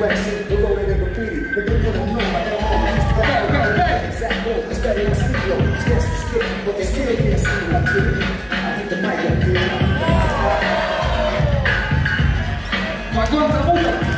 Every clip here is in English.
I the road in graffiti. The people don't know, I got these Exact word, it's better than. It's just a skip, but they still can't see I. I hit the mic up here. Gorąca muza! A,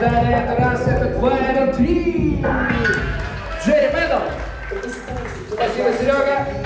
Далее это раз, это два, это три. Джерри Медл. Спасибо, Серега.